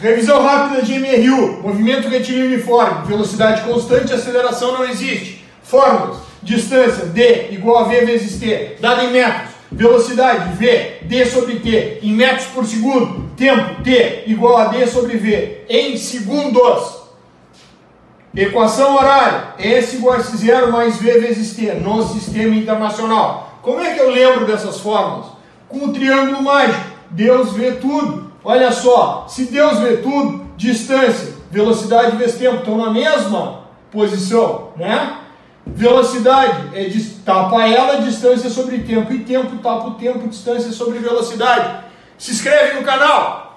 Revisão rápida de MRU, movimento retilíneo uniforme, velocidade constante, aceleração não existe. Fórmulas, distância D igual a V vezes T, dado em metros. Velocidade V, D sobre T, em metros por segundo. Tempo T igual a D sobre V, em segundos. Equação horária, S igual a S0 mais V vezes T, no sistema internacional. Como é que eu lembro dessas fórmulas? Com o triângulo mágico, Deus vê tudo. Olha só, se Deus vê tudo, distância, velocidade vezes tempo estão na mesma posição, né? Velocidade é tapa ela, distância sobre tempo, e tempo tapa o tempo, distância sobre velocidade. Se inscreve no canal,